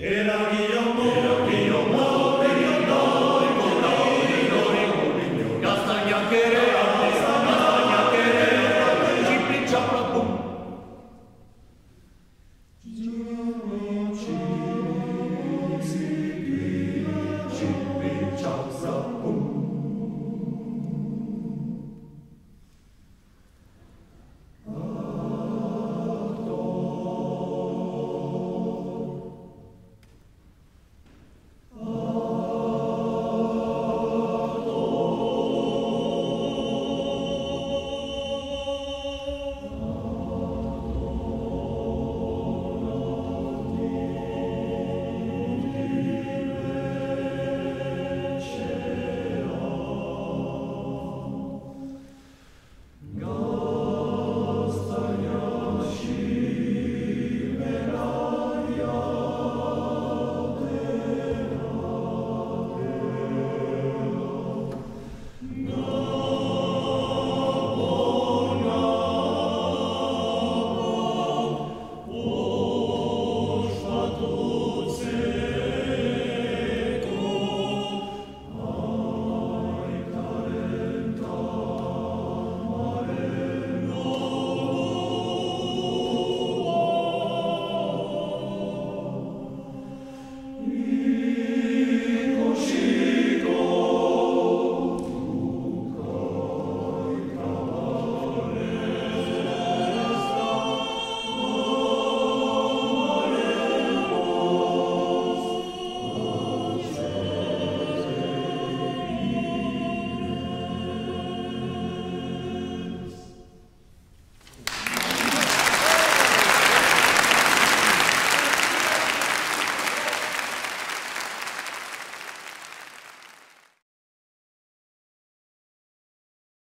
Era